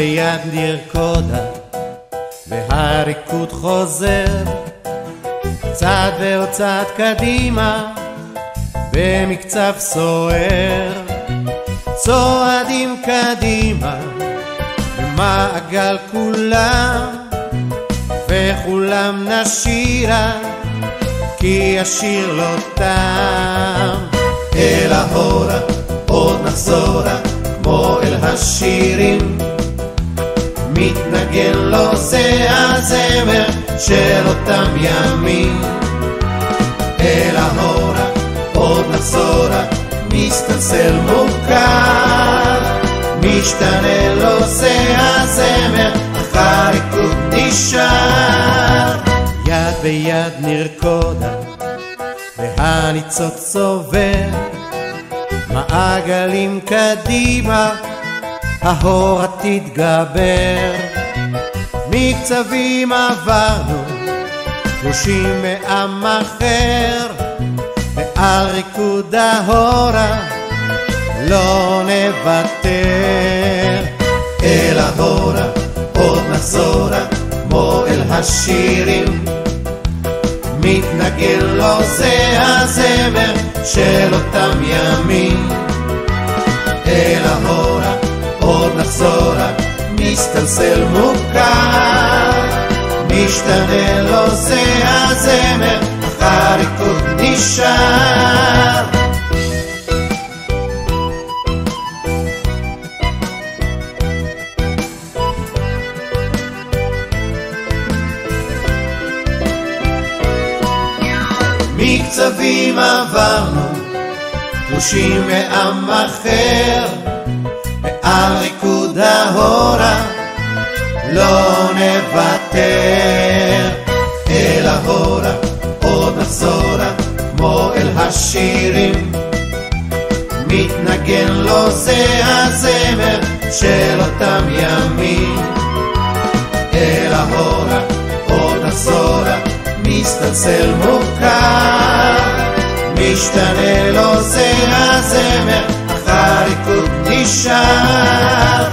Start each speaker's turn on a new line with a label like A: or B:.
A: ביד נרקודה, והריקוד חוזר, צעד ועוד צעד קדימה, במקצב סוער. צועדים קדימה, במעגל כולם, וכולם נשירה, כי השיר לא תם. אל ההורה מתנגן לו זה הזמר של אותם ימים. אל ההורה עוד נחזורה, מסתלסל מוכר. משתנה לו זה הזמר, אך הריקוד נשאר. יד ביד נרקודה, והניצוץ צובר. מעגלים קדימה, ההורה תתגבר. מקצבים עברנו, תלושים מעם אחר, ועל ריקוד ההורה לא נוותר. אל ההורה עוד נחזורה, כמו אל השירים. מתנגן לו זה הזמר של אותם ימים. אל ההורה נחזורה, מסתלסל מוכר. משתנה לו זה הזמר, אך הריקוד נשאר. מקצבים עברנו, תלושים מעם אחר, ועל ריקוד ההורה לא נוותר. אל ההורה עוד נחזורה, כמו אל השירים. מתנגן לו זה הזמר של אותם ימים. אל ההורה עוד נחזורה, מסתלסל מוכר, משתנה לו זה הזמר, אך הריקוד נשאר.